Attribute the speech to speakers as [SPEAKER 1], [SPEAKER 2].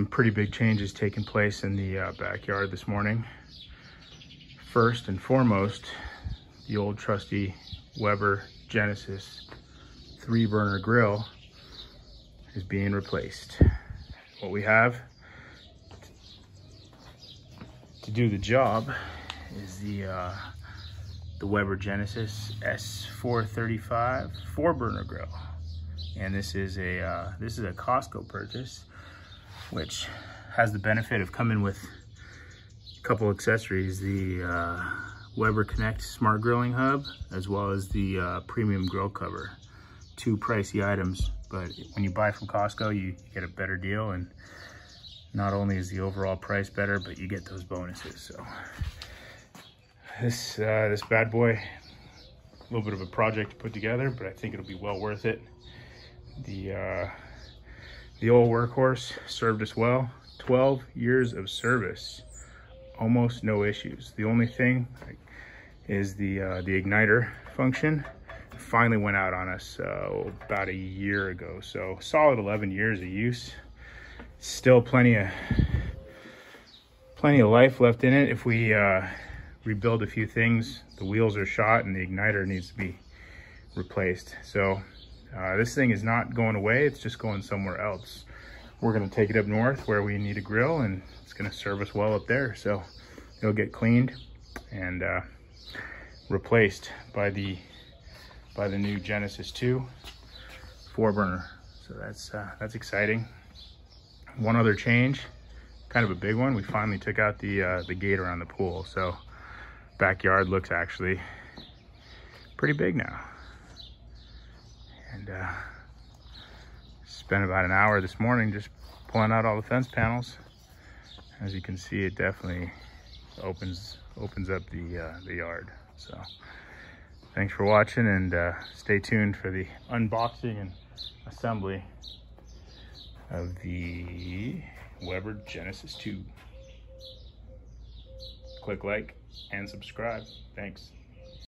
[SPEAKER 1] some pretty big changes taking place in the uh, backyard this morning. First and foremost, the old trusty Weber Genesis three burner grill is being replaced. What we have to do the job is the uh, the Weber Genesis S435 four burner grill. And this is a uh, this is a Costco purchase, which has the benefit of coming with a couple accessories, the uh, Weber Connect Smart Grilling Hub, as well as the uh, premium grill cover. Two pricey items, but when you buy from Costco, you get a better deal and not only is the overall price better, but you get those bonuses. So this uh, this bad boy, a little bit of a project to put together, but I think it'll be well worth it. The uh, the old workhorse served us well. 12 years of service, almost no issues. The only thing is the uh, the igniter function finally went out on us uh, about a year ago. So solid 11 years of use. Still plenty of plenty of life left in it. If we uh, rebuild a few things, the wheels are shot and the igniter needs to be replaced. So uh, this thing is not going away. It's just going somewhere else. We're going to take it up north where we need a grill and it's going to serve us well up there. So it'll get cleaned and uh, replaced by the by the new Genesis 2 four burner. So that's uh, that's exciting. One other change, kind of a big one. We finally took out the uh, the gate around the pool. So backyard looks actually pretty big now. Uh, spent about an hour this morning just pulling out all the fence panels. As you can see, it definitely opens opens up the uh, the yard. So thanks for watching and uh, stay tuned for the unboxing and assembly of the Weber Genesis 2. Click like and subscribe. Thanks.